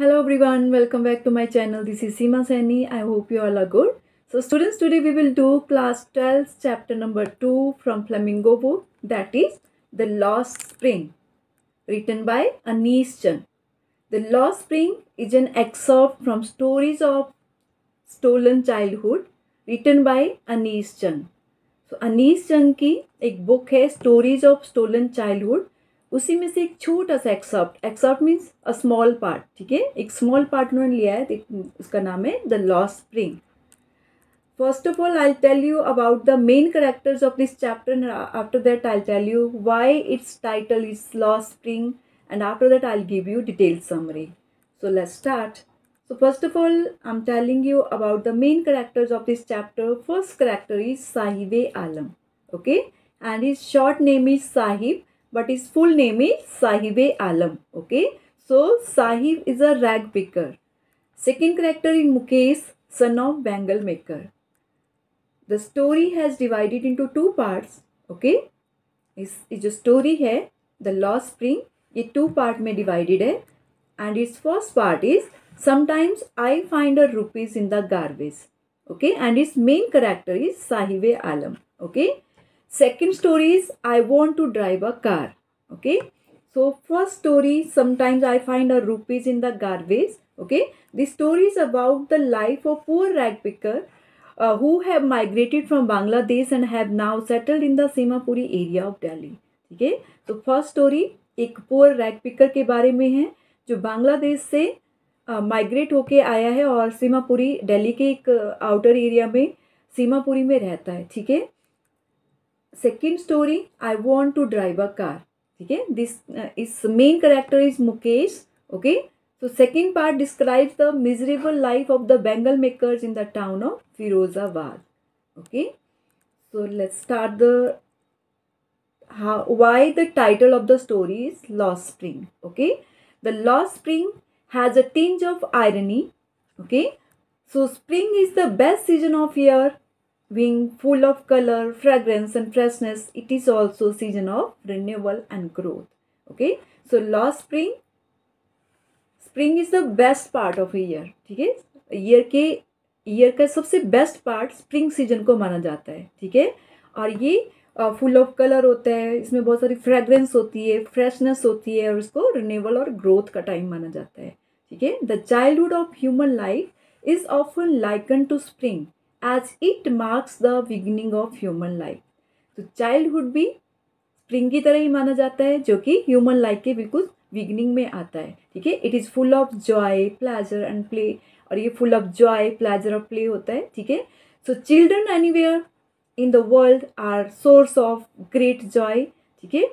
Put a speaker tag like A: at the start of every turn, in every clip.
A: Hello everyone, welcome back to my channel. This is Seema Saini. I hope you all are good. So students, today we will do class 12 chapter number 2 from Flamingo book that is The Lost Spring written by Anis Chand. The Lost Spring is an excerpt from Stories of Stolen Childhood written by Anis Chand. So Anis Chand की एक book है Stories of Stolen Childhood उसी में से एक छोटा सा excerpt excerpt means a small part ठीक है? एक स्मॉल पार्ट उन्होंने लिया है उसका नाम है the lost spring first of all I tell you about the main characters of this chapter after that I tell you why its title is lost spring and after that I give you detail summary so let start so first of all I am telling you about the main characters of this chapter first character is Sahib Alam okay and his short name is Sahib but his full name is Sahibe Alam. Okay. So Sahib is a rag picker. Second character is Mukesh, son of bangle maker. The story has divided into two parts. Okay. इस जो story है the lost spring ये two part में divided है and its first part is sometimes I find a rupees in the garbage okay and its main character is Sahibe Alam okay second story is i want to drive a car okay so first story sometimes i find a rupees in the garbage okay this story is about the life of poor rag picker uh, who have migrated from bangladesh and have now settled in the simapuri area of delhi ठीक है तो first story एक poor rag picker के बारे में है जो बांग्लादेश से माइग्रेट uh, होके आया है और सीमापुरी दिल्ली के एक आउटर एरिया में सीमापुरी में रहता है ठीक है second story i want to drive a car. Okay? This uh, is main character is mukesh. Okay? So second part describes the miserable life of the bangle makers in the town of firozabad. Okay? So let's start the how why the title of the story is lost spring. Okay? The lost spring has a tinge of irony. Okay? So spring is the best season of year being full of color, fragrance and freshness, it is also season of renewal and growth. Okay. So last spring, spring is the best part of a year. ठीक है year के year का सबसे best part spring season को माना जाता है ठीक है और ये फुल ऑफ़ कलर होता है इसमें बहुत सारी फ्रेग्रेंस होती है फ्रेशनेस होती है और इसको रिन्यूअल और ग्रोथ का टाइम माना जाता है ठीक है the childhood of human life is often likened to spring as it marks the beginning of human life तो चाइल्डहुड भी स्प्रिंग की तरह ही माना जाता है, जो कि ह्यूमन लाइफ के बिल्कुल बिगिनिंग में आता है, ठीक है? It is full of joy pleasure and play और ये full of joy pleasure of play होता है, ठीक है? So children anywhere in the world are source of great joy ठीक है?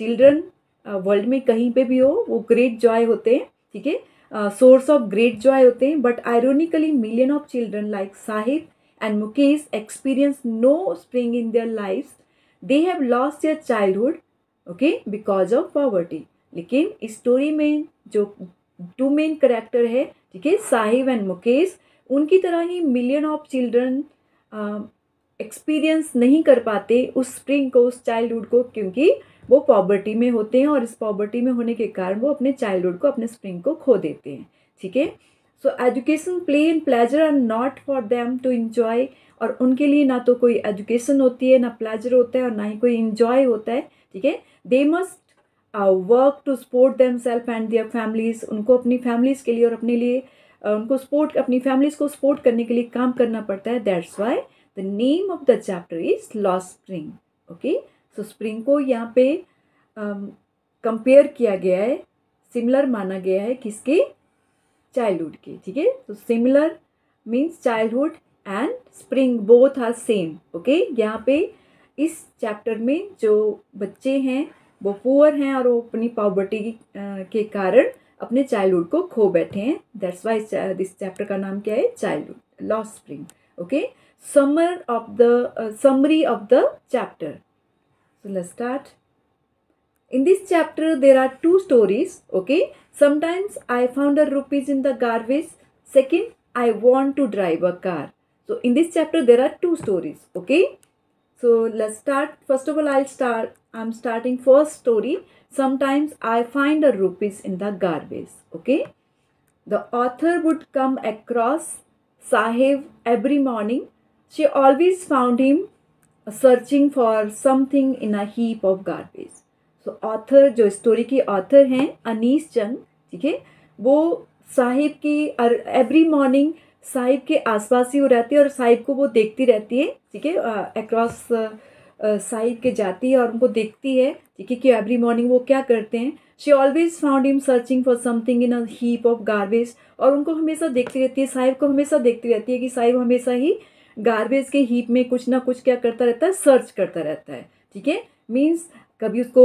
A: चिल्ड्रन वर्ल्ड में कहीं पे भी हो, वो ग्रेट जॉय होते हैं, ठीक है? सोर्स ऑफ़ ग्रेट जॉय होते हैं but ironically million of children like Sahib and Mukesh experience no spring in their lives. They have lost their childhood, okay, because of poverty. लेकिन इस स्टोरी में जो टू मेन करेक्टर है ठीक है Sahib and Mukesh उनकी तरह ही मिलियन ऑफ़ चिल्ड्रन एक्सपीरियंस नहीं कर पाते उस स्प्रिंग को उस चाइल्डहुड को क्योंकि वो पॉवर्टी में होते हैं और इस पॉवर्टी में होने के कारण वो अपने चाइल्डहुड को अपने स्प्रिंग को खो देते हैं ठीक है so education play and pleasure are not for them to enjoy और उनके लिए ना तो कोई एजुकेशन होती है ना प्लेजर होता है और ना ही कोई इन्जॉय होता है ठीक है? They must work to support them self and their families उनको अपनी फैमिलीज़ के लिए और अपने लिए uh, उनको सपोर्ट अपनी फैमिलीज़ को सपोर्ट करने के लिए काम करना पड़ता है। That's why the name of the chapter is lost spring okay so spring को यहाँ पे कंपेयर um, किया गया है सिमिलर माना गया है किसके? चाइल्डहुड के, ठीक है? तो similar means childhood and spring both are same okay यहाँ पे इस चैप्टर में जो बच्चे हैं, वो पुअर हैं और वो अपनी पॉवर्टी के कारण अपने चाइल्डहुड को खो बैठे हैं। दैट्स वाई दिस चैप्टर का नाम क्या है? Childhood lost spring okay summer of the summary of the chapter so let's start In this chapter, there are two stories, okay? Sometimes I found a rupees in the garbage. Second, I want to drive a car. So, in this chapter, there are two stories, okay? So, let's start. First of all, I'll start. I'm starting first story. Sometimes I find a rupees in the garbage, okay? The author would come across Sahib every morning. She always found him searching for something in a heap of garbage सो author जो story की author हैं अनीस चंद ठीक है? वो साहिब की every morning Sahib के आसपास ही वो रहती है और साहिब को वो देखती रहती है, ठीक है? अक्रॉस साहिब के जाती है और उनको देखती है, ठीक है? कि एवरी मॉर्निंग वो क्या करते हैं? She always found him searching for something in a heap of garbage और उनको हमेशा देखती रहती है, साहिब को हमेशा देखती रहती है कि साहिब हमेशा ही गार्बेज के हीप में कुछ ना कुछ क्या करता रहता है? सर्च करता रहता है, ठीक है? मीन्स कभी उसको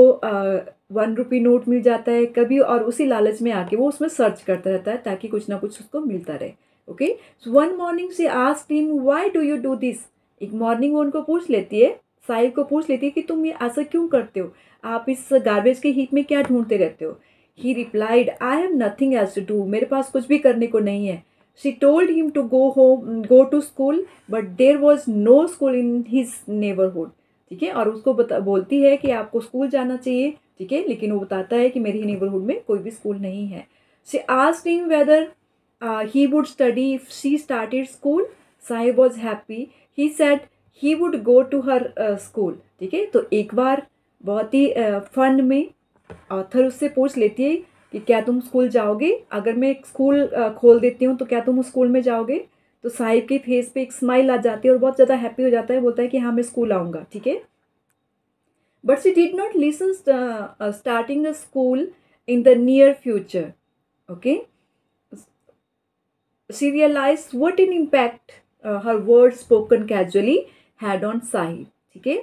A: वन रुपी नोट मिल जाता है, कभी और उसी लालच में आके वो उसमें सर्च करता रहता है ताकि कुछ ना कुछ उसको मिलता रहे okay so one morning she ask him why do you do this एक मॉर्निंग वो उनको पूछ लेती है साहिब को पूछ लेती है कि तुम ये ऐसा क्यों करते हो? आप इस गार्बेज के हीप में क्या ढूंढते रहते हो? He replied I have nothing as to do मेरे पास कुछ भी करने को नहीं है। She told him to go home go to school but there was no school in his neighbourhood ठीक है? और उसको बता बोलती है कि आपको स्कूल जाना चाहिए ठीक है? लेकिन वो बताता है कि मेरी नेबरहुड में कोई भी स्कूल नहीं है। She ask him whether he would study if she started school Sahib was happy he said he would go to her school ठीक है? तो एक बार बहुत ही फन uh, में ऑथर उससे पूछ लेती है कि क्या तुम स्कूल जाओगे? अगर मैं स्कूल खोल देती हूँ तो क्या तुम स्कूल में जाओगे? तो साहिब के फेस पे एक स्माइल आ जाती है और बहुत ज़्यादा हैप्पी हो जाता है, बोलता है कि हाँ मैं स्कूल आऊँगा, ठीक है? But she did not listen starting a school in the near future okay she realise what an impact her word spoken casually had on Sahib, ठीक है?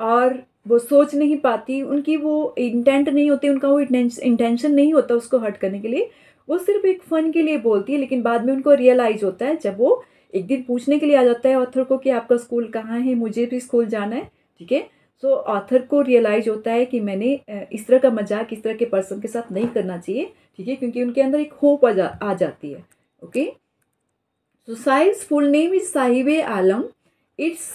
A: और वो सोच नहीं पाती, उनकी वो इंटेंट नहीं होती, उनका वो इंटेंशन नहीं होता उसको हर्ट करने के लिए वो सिर्फ़ एक फ़न के लिए बोलती है, लेकिन बाद में उनको रियलाइज़ होता है, जब वो एक दिन पूछने के लिए आ जाता है ऑथर को कि आपका स्कूल कहाँ है, मुझे भी स्कूल जाना है, ठीक है? सो ऑथर को रियलाइज़ होता है कि मैंने इस तरह का मज़ाक इस तरह के पर्सन के साथ नहीं करना चाहिए, ठीक है? क्योंकि उनके अंदर एक होप आ जा, आ जाती है okay so his full name is Sahib Alam its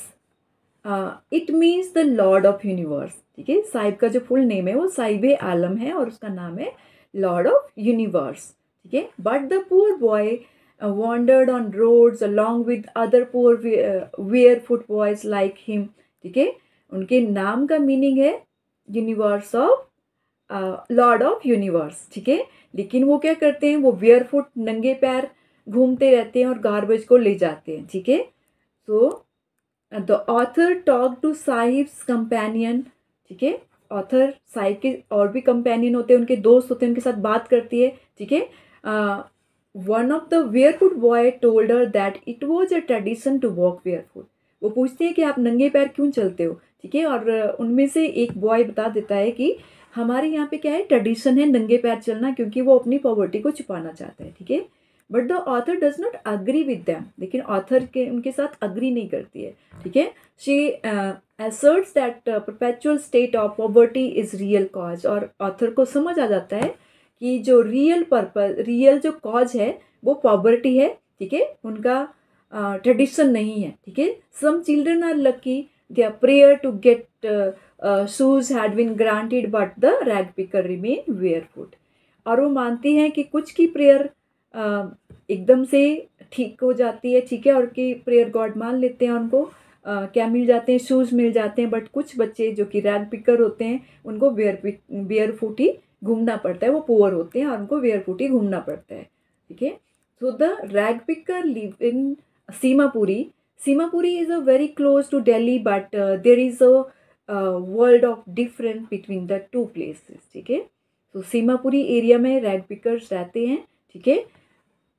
A: it means the lord of universe ठीक है? साहिब का जो फुल नेम है, वो साहिब आलम है और उसका नाम है लॉर्ड ऑफ़ यूनिवर्स ठीक है but the poor boy wandered on roads along with other poor bare foot boys like him ठीक है उनके नाम का मीनिंग है universe of lord of universe ठीक है? लेकिन वो क्या करते हैं? वो वेयर फुट नंगे पैर घूमते रहते हैं और गार्बेज को ले जाते हैं. ठीक है? So the author talk to Sahib's companion ठीक है? ऑथर साहिब के और भी कंपेनियन होते हैं, उनके दोस्त होते हैं, उनके साथ बात करती है. ठीक है? One of the barefoot boy told her that it was a tradition to walk barefoot वो पूछते हैं कि आप नंगे पैर क्यों चलते हो? ठीक है? और उनमें से एक बॉय बता देता है कि हमारे यहाँ पे क्या है? ट्रेडिशन है नंगे पैर चलना क्योंकि वो अपनी पॉवर्टी को छुपाना चाहता है, ठीक है? But the author does not agree with them लेकिन ऑथर के, उनके साथ अग्री नहीं करती है, ठीक है? She asserts that perpetual state of poverty is real cause और ऑथर को समझ आ जाता है कि जो रियल पर्पज रियल जो कॉज है वो पॉवर्टी है ठीक है? उनका ट्रेडिशन uh, नहीं है ठीक है? Some children are lucky they are prayer to get shoes had been granted but the rag picker remain bare foot और वो मानती हैं कि कुछ की प्रेयर एकदम से ठीक हो जाती है ठीक है? और कि प्रेयर गॉड मान लेते हैं उनको आ, क्या मिल जाते हैं? शूज़ मिल जाते हैं बट कुछ बच्चे जो कि रैग पिकर होते हैं उनको वेयर वेयर फूट ही घूमना पड़ता है, वो पुअर होते हैं और उनको वेयर फूट ही घूमना पड़ता है, ठीक है? So the rag picker live in Seemapuri Seemapuri is a very close to Delhi but there is a world of different between the two places ठीक है? तो सीमापुरी एरिया में रैग पिकर्स रहते हैं, ठीक है?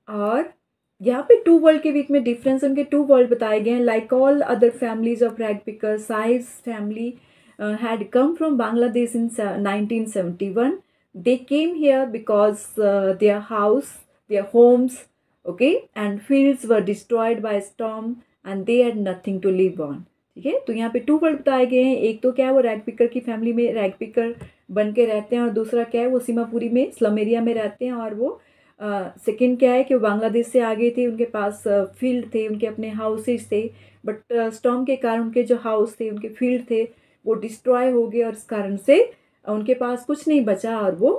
A: और यहाँ पे टू वर्ल्ड के बीच में डिफरेंस उनके टू वर्ल्ड बताए गए हैं। Like all other families of rag picker his family had come from Bangladesh in nineteen seventy one they came here because their house their homes okay and fields were destroyed by storm and they had nothing to live on ठीक है तो यहाँ पे to world बताए गए हैं। एक तो क्या है, वो रैग पिकर की फैमिली में रैग पिकर बन के रहते हैं और दूसरा क्या है, वो सीमापुरी में स्लम एरिया में रहते हैं और वो सेकंड क्या है कि वो बांग्लादेश से आ गए थे, उनके पास फ़ील्ड थे, उनके अपने हाउसेज थे बट स्टॉम के कारण उनके जो हाउस थे, उनके फ़ील्ड थे, वो डिस्ट्रॉय हो गए और इस कारण से उनके पास कुछ नहीं बचा और वो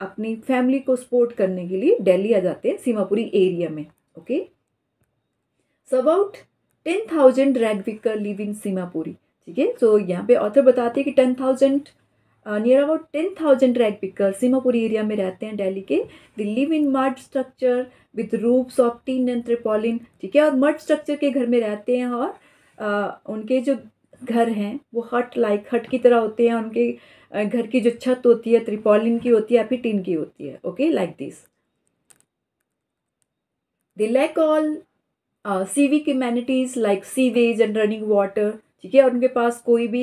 A: अपनी फैमिली को सपोर्ट करने के लिए दिल्ली आ जाते हैं सीमापुरी एरिया में okay so about ten thousand rag picker live in Seemapuri ठीक है? सो यहाँ पे ऑथर बताते हैं कि ten thousand near about ten thousand rag picker Seemapuri area में रहते हैं दिल्ली के। They live in mud structure with roofs of tin and ठीक है? और मर्ड स्ट्रक्चर के घर में रहते हैं और uh, उनके जो घर हैं, वो हट लाइक हट की तरह होते हैं, उनके घर की जो छत होती है, त्रिपॉलिन की होती है, या फिर टीन की होती है okay like this they lack all civic immunities like sewage and running water ठीक है? और उनके पास कोई भी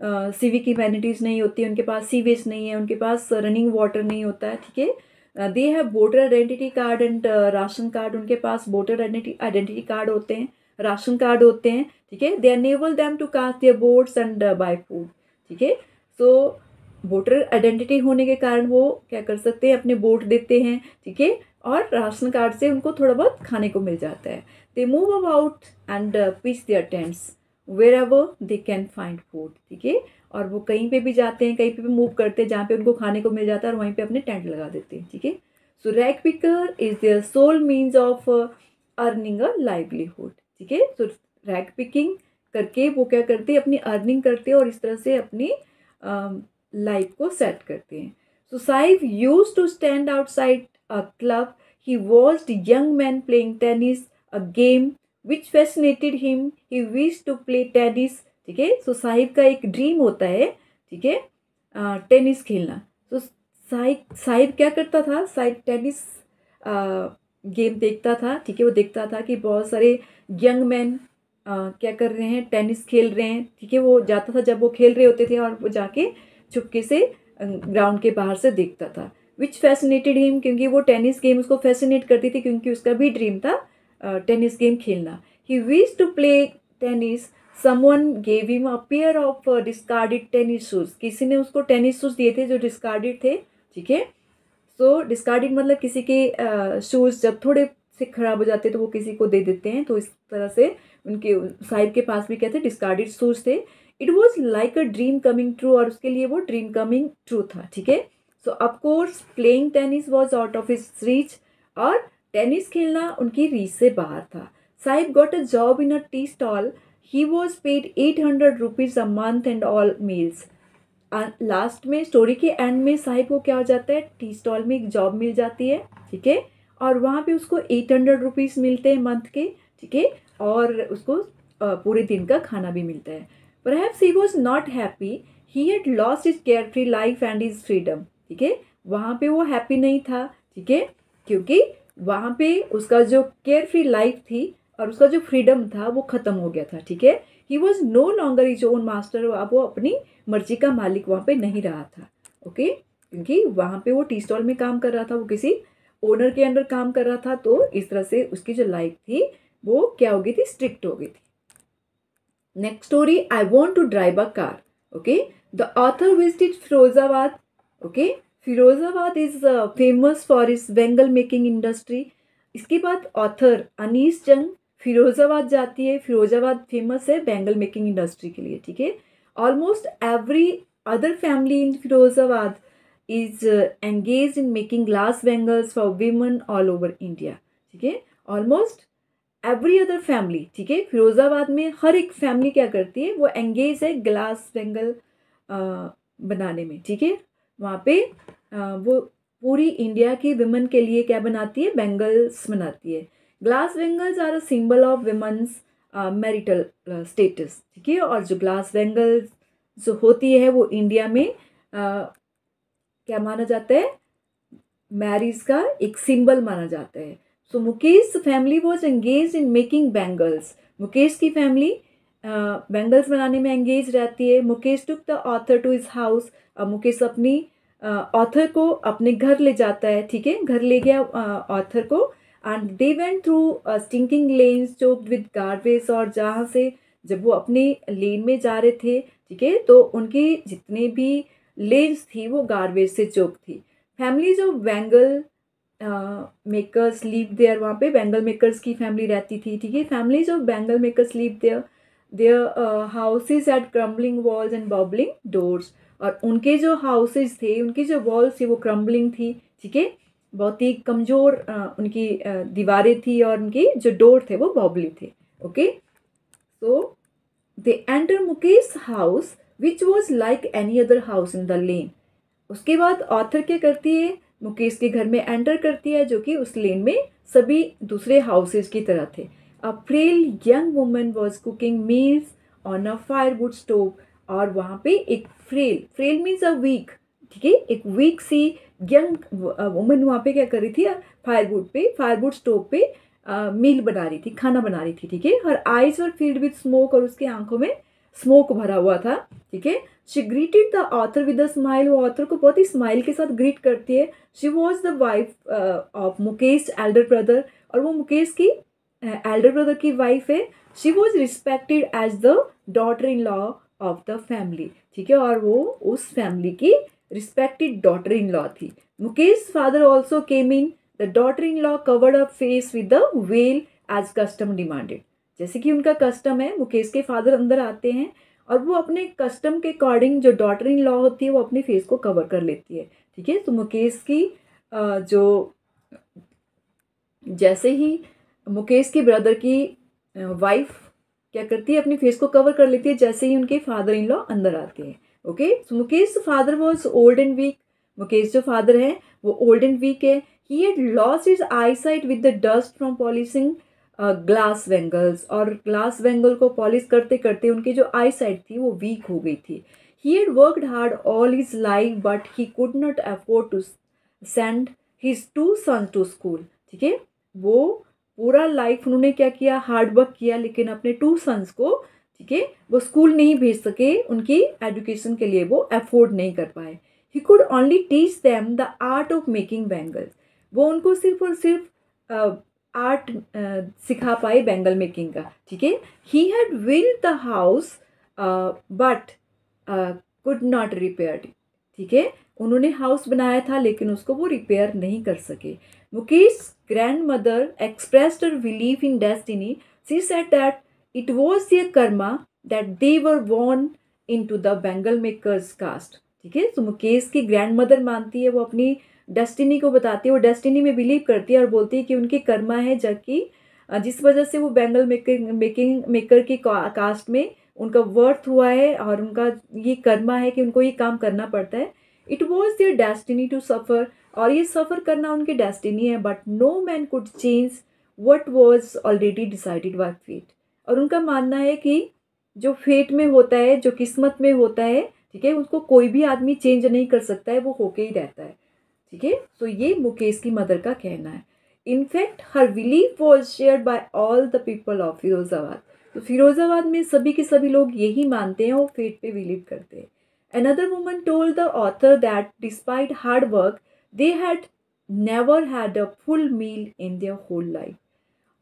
A: सिविक इम्यूनिटीज़ नहीं होती, उनके पास सीवेज नहीं है, उनके पास रनिंग वाटर नहीं होता है? ठीक है they have voter identity card and ration card उनके पास वोटर आइडेंटिटी कार्ड होते हैं। राशन कार्ड होते हैं, ठीक है? They enable them to cast their votes and buy food ठीक है? सो वोटर आइडेंटिटी होने के कारण वो क्या कर सकते हैं? अपने वोट देते हैं, ठीक है? और राशन कार्ड से उनको थोड़ा बहुत खाने को मिल जाता है। They move about and pitch their tents wherever they can find food ठीक है? और वो कहीं पे भी जाते हैं, कहीं पे भी मूव करते हैं, जहाँ पे उनको खाने को मिल जाता है और वहीं पे अपने टेंट लगा देते हैं, ठीक है? So rag picker is their sole means of earning a livelihood ठीक है? सो रैक पिकिंग करके वो क्या करते हैं? अपनी अर्निंग करते हैं और इस तरह से अपनी लाइफ um, को सेट करते हैं। So Saheb use to stand outside a club he was young man playing tennis a game which fascinated him he wish to play tennis ठीक है? सो साहिब का एक ड्रीम होता है ठीक है? टेनिस खेलना। तो साहिब साहिब क्या करता था? साहिब टेनिस गेम देखता था, ठीक है, वो देखता था कि बहुत सारे यंग मैन क्या कर रहे हैं, टेनिस खेल रहे हैं, ठीक है, वो जाता था जब वो खेल रहे होते थे और वो जाके चुपके से ग्राउंड के बाहर से देखता था विच फैसिनेटेड हिम क्योंकि वो टेनिस गेम उसको फैसिनेट करती थी क्योंकि उसका भी ड्रीम था टेनिस गेम खेलना। He wish to play tennis someone gave him a pair of discarded tennis shoes किसी ने उसको टेनिस शूज़ दिए थे जो डिस्कार्डेड थे, ठीक है सो डिस्कार्डेड मतलब किसी के शूज़ जब थोड़े से ख़राब हो जाते हैं तो वो किसी को दे देते हैं। तो इस तरह से उनके साहिब के पास भी कहते डिस्कार्डेड शूज़ थे। It was like a dream coming true और उसके लिए वो ड्रीम कमिंग ट्रू था, ठीक है? So of course playing tennis was out of his reach और टेनिस खेलना उनकी रीच से बाहर था। Saheb got a job in a tea stall he was paid eight hundred rupees a month and all meals last में story के end में साहिब को क्या हो जाता है? टी स्टॉल में एक जॉब मिल जाती है, ठीक है? और वहाँ पे उसको एट हंड्रेड रुपीज़ मिलते हैं मंथ के, ठीक है? और उसको पूरे दिन का खाना भी मिलता है। Perhaps he was not happy he had lost his carefree life and his freedom ठीक है? वहाँ पे वो हैप्पी नहीं था, ठीक है? क्योंकि वहाँ पे उसका जो केयर फ्री लाइफ थी और उसका जो फ्रीडम था, वो ख़त्म हो गया था, ठीक है? He was no longer his own master अब वो अपनी मर्ज़ी का मालिक वहाँ पे नहीं रहा था ओके क्योंकि वहाँ पे वो टी स्टॉल में काम कर रहा था, वो किसी ओनर के अंडर काम कर रहा था तो इस तरह से उसकी जो लाइफ थी, वो क्या हो गई थी? स्ट्रिक्ट हो गई थी। Next story I want to drive a car okay the author visited Firozabad okay Firozabad is famous for its bangle making industry इसके बाद ऑथर अनीस जंग फिरोजाबाद जाती है फिरोजाबाद फ़ेमस है बैंगल मेकिंग इंडस्ट्री के लिए ठीक है? Almost every other family in Firozabad is engage in making glass bangles for women all over India ठीक है? ऑलमोस्ट एवरी अदर फैमिली ठीक है? फिरोज़ाबाद में हर एक फैमिली क्या करती है वो एंगेज है ग्लास बैंगल बनाने में ठीक है? वहाँ पे आ, वो पूरी इंडिया की विमन के लिए क्या बनाती है बैंगल्स बनाती है। Glass bangles are a symbol of women's marital status ठीक है? और जो ग्लास बेंगल्स जो होती है वो इंडिया में uh, क्या माना जाता है? मैरिज का एक सिंबल माना जाता है। So Mukesh family was engage in making bangles Mukesh की फैमिली बैंगल्स बनाने में एंगेज रहती है। Mukesh took the author to his house Mukesh अपनी ऑथर को अपने घर ले जाता है ठीक है? घर ले गया ऑथर को। And they went through stinking lanes choked with garbage और जहाँ से जब वो अपने लेन में जा रहे थे, ठीक है तो उनकी जितने भी लेन्स थी वो गार्बेज से चोक थी। Families of bangle makers live there वहाँ पे बैंगल मेकर्स की फैमिली रहती थी, ठीक है। Families of bangle makers live their their houses at crumbling walls and bobbling doors और उनके जो हाउसेज थे, उनकी जो वॉल्स थी वो क्रम्बलिंग थी, ठीक है। बहुत ही कमज़ोर उनकी दीवारें थी और उनकी जो डोर थे वो बॉबली थे, okay? So they enter Mukesh house which was like any other house in the lane उसके बाद ऑथर क्या करती है? मुकेश के घर में एंटर करती है, जो कि उस लेन में सभी दूसरे हाउसेज की तरह थे। A frail young woman was cooking meals on a firewood stove और वहाँ पे एक frail frail means a weak ठीक है एक वीक सी यंग वुमन वहाँ पे क्या कर रही थी फायरवुड पे फायरवुड स्टोव पे मील बना रही थी खाना बना रही थी ठीक है? Her eyes are filled with smoke और उसकी आँखों में स्मोक भरा हुआ था ठीक है? She greeted the author with a smile वो ऑथर को बहुत ही स्माइल के साथ ग्रीट करती है। She was the wife of Mukesh elder brother और वो मुकेश की एल्डर uh, ब्रदर की वाइफ है। She was respected as the daughter in law of the family ठीक है? और वो उस फैमिली की रिस्पेक्टेड डॉटर इन लॉ थी Mukesh father also came in the daughter in law covered a face with the veil as custom demanded जैसे कि उनका कस्टम है, मुकेश के फादर अंदर आते हैं और वो अपने कस्टम के अकॉर्डिंग जो डॉटर इन लॉ होती है, वो अपने फेस को कवर कर लेती है। ठीक है? तो मुकेश की जो, जैसे ही मुकेश के ब्रदर की वाइफ क्या करती है, अपने फेस को कवर कर लेती है, जैसे ही उनके फादर इन लॉ अंदर आते हैं। Okay so Mukesh father was old and weak Mukesh जो फादर हैं, वो ओल्ड एंड वीक है. He had lost his eyesight with the dust from polishing glass bangles और ग्लास वेंगल को पॉलिश करते करते उनकी जो आई साइट थी, वो वीक हो गई थी. He had worked hard all his life but he could not afford to send his two son to school ठीक है? वो पूरा लाइफ उन्होंने क्या किया? हार्ड वर्क किया, लेकिन अपने टू सन्स को ठीक है? वो स्कूल नहीं भेज सके, उनकी एजुकेशन के लिए वो अफोर्ड नहीं कर पाए। He could only teach them the art of making bangles वो उनको सिर्फ़ और सिर्फ़ आर्ट सिखा पाए बैंगल मेकिंग का, ठीक है? He had will the house but could not repair ठीक है? उन्होंने हाउस बनाया था, लेकिन उसको वो रिपेयर नहीं कर सके। Mukesh grandmother expressed believe in destiny she said that was their karma that they were born into the bangle makers caste ठीक है? तो मुकेश की ग्रैंड मदर मानती है, वो अपनी डेस्टिनी को बताती है, वो डेस्टिनी में बिलीव करती है और बोलती है कि उनकी कर्मा है जबकि जिस वजह से वो बैंगल मेकिंग मेकिंग मेकर की कास्ट में उनका वर्थ हुआ है और उनका ये कर्मा है कि उनको ये काम करना पड़ता है it was their destiny to suffer और ये सफ़र करना उनकी डेस्टिनी है but no man could change what was already decided by fate और उनका मानना है कि जो फेट में होता है, जो किस्मत में होता है, ठीक है, उसको कोई भी आदमी चेंज नहीं कर सकता है, वो होके ही रहता है, ठीक है? तो ये मुकेश की मदर का कहना है। In fact her believe was share by all the people of Firozabad तो फिरोजाबाद में सभी के सभी लोग यही मानते हैं और फेट पे बिलीव करते हैं। Another woman told the author that despite hard work they had never had a full meal in their whole life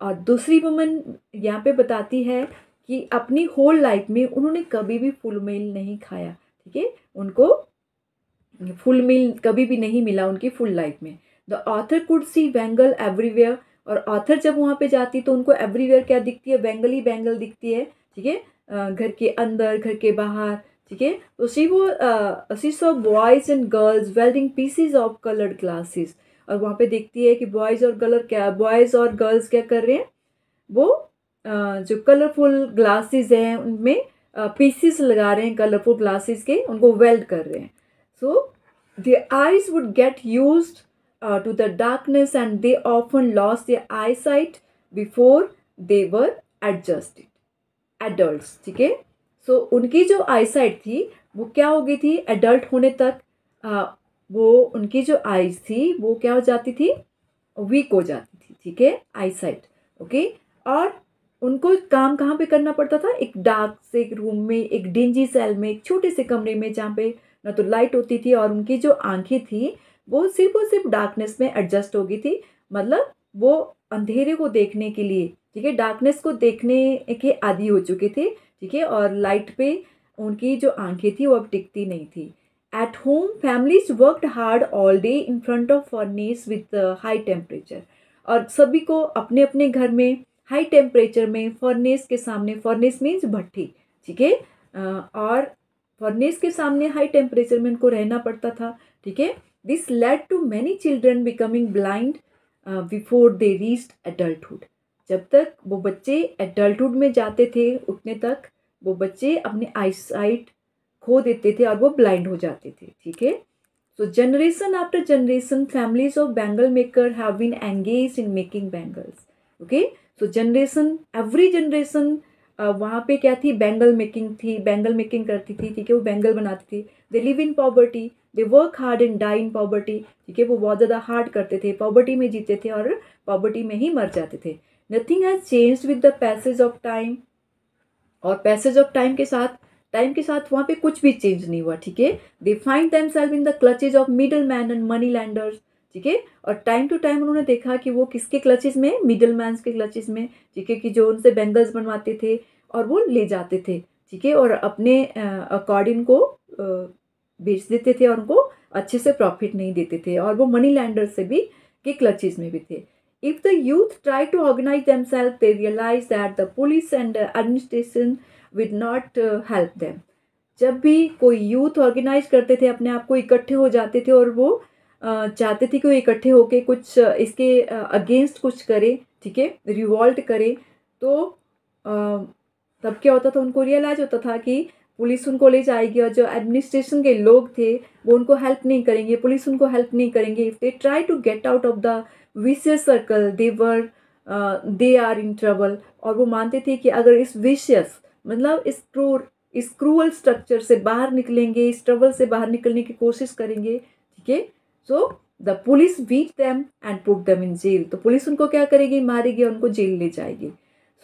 A: और दूसरी वुमन यहाँ पे बताती है कि अपनी होल लाइफ में उन्होंने कभी भी फुल मील नहीं खाया, ठीक है? उनको फुल मील कभी भी नहीं मिला उनकी फुल लाइफ में। The author could see bangle everywhere और ऑथर जब वहाँ पे जाती तो उनको एवरीवेयर क्या दिखती है? बैंगल ही बैंगल दिखती है, ठीक है? घर के अंदर, घर के बाहर, ठीक है? तो सी वो she saw boys and girls welding pieces of coloured glasses और वहाँ पे देखती है कि बॉयज़ और कलर क्या बॉयज़ और गर्ल्स क्या कर रहे हैं? वो जो कलरफुल ग्लासेस हैं उनमें पीसीस लगा रहे हैं कलरफुल ग्लासेस के उनको वेल्ड कर रहे हैं। So their eyes would get use to the darkness and they often lost lost their eyesight before they were adjusted. Adults, ठीक है? सो उनकी जो आईसाइट थी वो क्या हो गई थी? एडल्ट होने तक वो उनकी जो आईज थी, वो क्या हो जाती थी? वीक हो जाती थी, ठीक है? आई साइट ओके और उनको काम कहाँ पे करना पड़ता था? एक डार्क से एक रूम में, एक डिंजी सेल में, एक छोटे से कमरे में जहाँ पे ना तो लाइट होती थी और उनकी जो आँखें थी, वो सिर्फ़ और सिर्फ़ डार्कनेस में एडजस्ट हो गई थी। मतलब वो अंधेरे को देखने के लिए, ठीक है? डार्कनेस को देखने के आदि हो चुके थे, ठीक है? और लाइट पे उनकी जो आँखें थी, वो अब टिकती नहीं थी। At home families worked hard all day in front of furnace with high temperature और सभी को अपने अपने घर में हाई टेम्परेचर में फर्नेस के सामने फर्नेस मीन्स भट्टी ठीक है? और फर्नेस के सामने हाई टेम्परेचर में उनको रहना पड़ता था, ठीक है? This led to many children becoming blind before they reached adulthood जब तक वो बच्चे एडल्टहुड में जाते थे, उतने तक वो बच्चे अपने आईसाइट खो देते थे और वो ब्लाइंड हो जाते थे, ठीक है? So generation after generation families of bangle maker have been engage in making bangles okay so generation every generation वहाँ पे क्या थी? बैंगल मेकिंग थी बैंगल मेकिंग करती थी, ठीक है? वो बैंगल बनाती थी। They live in poverty they work hard and die in poverty ठीक है? वो बहुत ज़्यादा हार्ड करते थे पॉवर्टी में जीते थे और पॉवर्टी में ही मर जाते थे। Nothing has change with the passage of time और पैसेज ऑफ़ टाइम के साथ टाइम के साथ वहाँ पे कुछ भी चेंज नहीं हुआ, ठीक है? They find themselves in the clutches of middle man and money lenders ठीक है? और टाइम टू टाइम उन्होंने देखा कि वो किसके क्लचेज में? मिडल मैन के क्लचेज में, ठीक है? कि जो उनसे बैंगल्स बनवाते थे और वो ले जाते थे, ठीक है? और अपने अकॉर्डिंग को बेच देते थे और उनको अच्छे से प्रॉफिट नहीं देते थे और वो मनी लैंडर से भी के क्लचेज में भी थे। If the youth try to organise themselves they realise that the police and administration would not help them जब भी कोई यूथ ऑर्गेनाइज करते थे, अपने आप को इकट्ठे हो जाते थे और वो चाहते थे कि वो इकट्ठे होके कुछ इसके अगेंस्ट कुछ करे, ठीक है? रिवॉल्ट करे तो तब क्या होता था? उनको रियलाइज़ होता था कि पुलिस उनको ले जाएगी और जो एडमिनिस्ट्रेशन के लोग थे, वो उनको हेल्प नहीं करेंगे, पुलिस उनको हेल्प नहीं करेंगे। If they try to get out of the vicious circle they were they are in trouble और वो मानते थे कि अगर इस विशियस मतलब इस क्रूर, इस क्रूअल स्ट्रक्चर से बाहर निकलेंगे, इस ट्रबल से बाहर निकलने की कोशिश करेंगे, ठीक है? So the police beat them and put them in jail तो पुलिस उनको क्या करेगी? मारेगी उनको जेल ले जाएगी।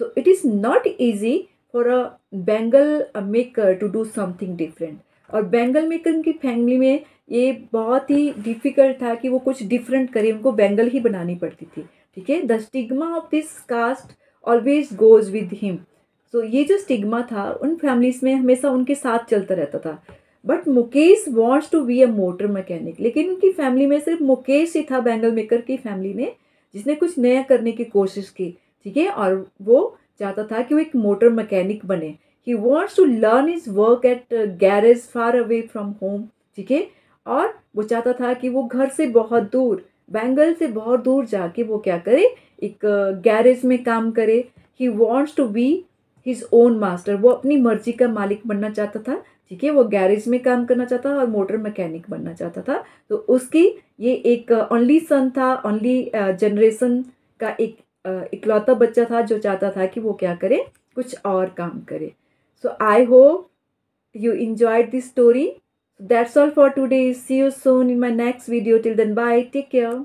A: So it is not easy for a bangle maker to do something different और बेंगल मेकर की फैमिली में ये बहुत ही डिफ़िकल्ट था कि वो कुछ डिफरेंट करे, उनको बेंगल ही बनानी पड़ती थी, ठीक है? The stigma of this caste always goes with him so ये जो स्टिग्मा था, उन फैमिलीज़ में हमेशा उनके साथ चलता रहता था। But Mukesh wants to be a motor mechanic लेकिन उनकी फैमिली में सिर्फ़ मुकेश ही था बैंगल मेकर की फैमिली में, जिसने कुछ नया करने की कोशिश की। ठीक है? और वो चाहता था कि वो एक मोटर मैकेनिक बने। He wants to learn his work at garage far away from home ठीक है? और वो चाहता था कि वो घर से बहुत दूर बैंगल से बहुत दूर जाके वो क्या करे? एक गैरेज में काम करे। He wants to be his own master वो अपनी मर्ज़ी का मालिक बनना चाहता था, ठीक है? वो गैरेज में काम करना चाहता था और मोटर मैकेनिक बनना चाहता था। तो उसकी ये एक ओनली सन था ओनली जनरेशन का एक इकलौता बच्चा था जो चाहता था कि वो क्या करे? कुछ और काम करे। So I hope you enjoyed this story. That's all for today. See you soon in my next video. Till then, bye. Take care.